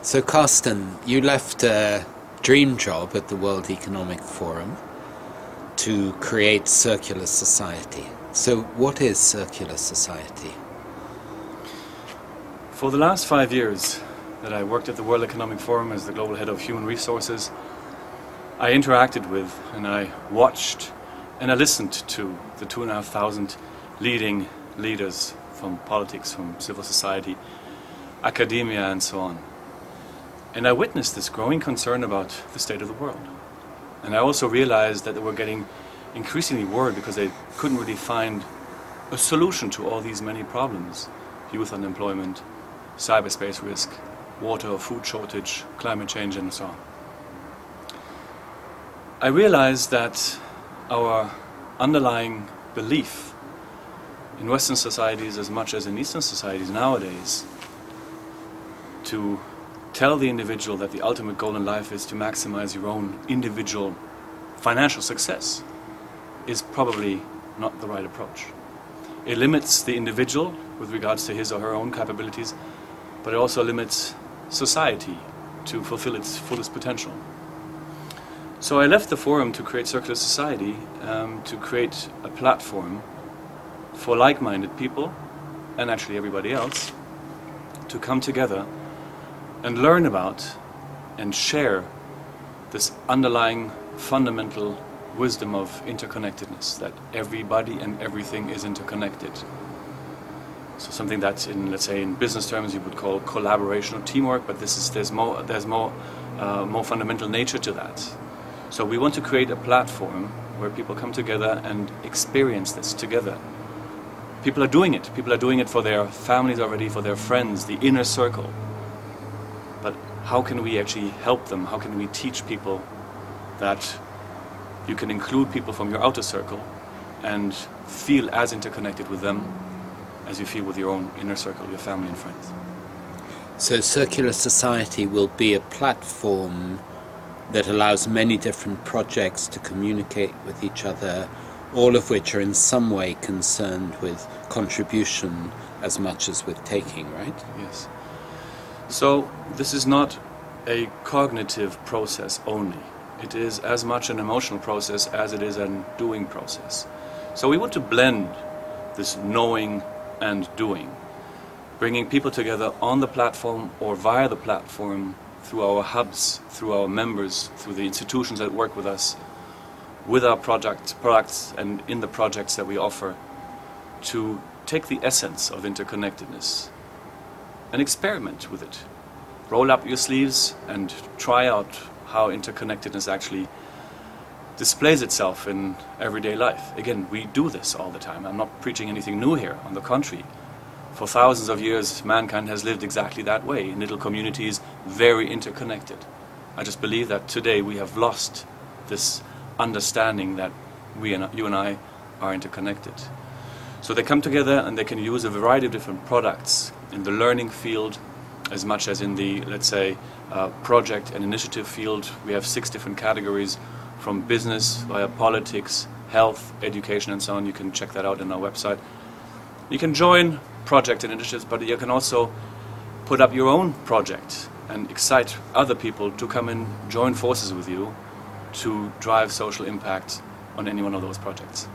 So, Carsten, you left a dream job at the World Economic Forum to create circular society. So, what is circular society? For the last five years that I worked at the World Economic Forum as the global head of human resources, I interacted with and I watched and I listened to the two and a half thousand leading leaders from politics, from civil society, academia, and so on. And I witnessed this growing concern about the state of the world. And I also realized that they were getting increasingly worried because they couldn't really find a solution to all these many problems youth unemployment, cyberspace risk, water or food shortage, climate change, and so on. I realized that our underlying belief in Western societies as much as in Eastern societies nowadays to tell the individual that the ultimate goal in life is to maximize your own individual financial success is probably not the right approach. It limits the individual with regards to his or her own capabilities, but it also limits society to fulfill its fullest potential. So I left the forum to create Circular Society, um, to create a platform for like minded people, and actually everybody else, to come together and learn about and share this underlying fundamental wisdom of interconnectedness that everybody and everything is interconnected. So something that, in let's say, in business terms, you would call collaboration or teamwork, but this is there's more there's more uh, more fundamental nature to that. So we want to create a platform where people come together and experience this together. People are doing it. People are doing it for their families already, for their friends, the inner circle. But how can we actually help them? How can we teach people that you can include people from your outer circle and feel as interconnected with them as you feel with your own inner circle, your family and friends? So, Circular Society will be a platform that allows many different projects to communicate with each other, all of which are in some way concerned with contribution as much as with taking, right? Yes. So, this is not a cognitive process only. It is as much an emotional process as it is a doing process. So, we want to blend this knowing and doing, bringing people together on the platform or via the platform through our hubs, through our members, through the institutions that work with us, with our project, products and in the projects that we offer, to take the essence of interconnectedness and experiment with it. Roll up your sleeves and try out how interconnectedness actually displays itself in everyday life. Again, we do this all the time. I'm not preaching anything new here, on the contrary. For thousands of years, mankind has lived exactly that way, in little communities, very interconnected. I just believe that today we have lost this understanding that we and you and I are interconnected. So they come together and they can use a variety of different products in the learning field as much as in the, let's say, uh, project and initiative field. We have six different categories from business via politics, health, education, and so on. You can check that out on our website. You can join project and initiatives, but you can also put up your own project and excite other people to come and join forces with you to drive social impact on any one of those projects.